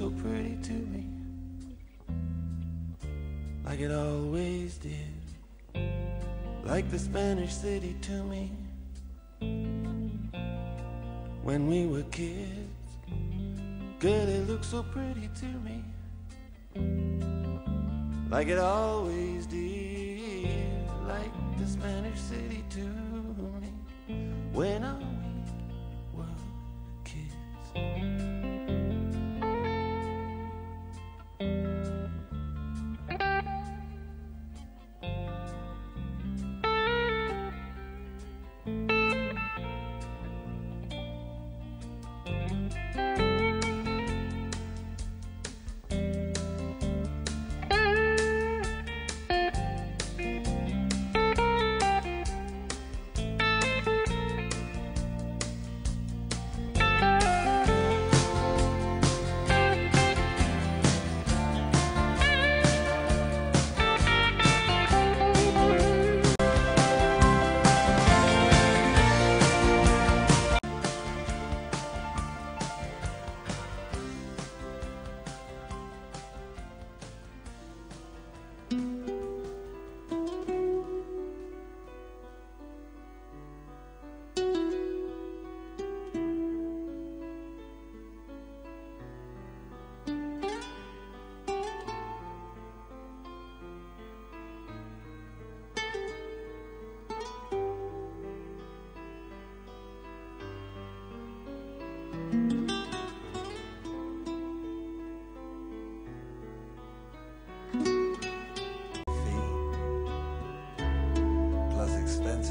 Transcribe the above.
so pretty to me, like it always did, like the Spanish city to me. When we were kids. Girl, it looks so pretty to me, like it always did, like the Spanish city expensive.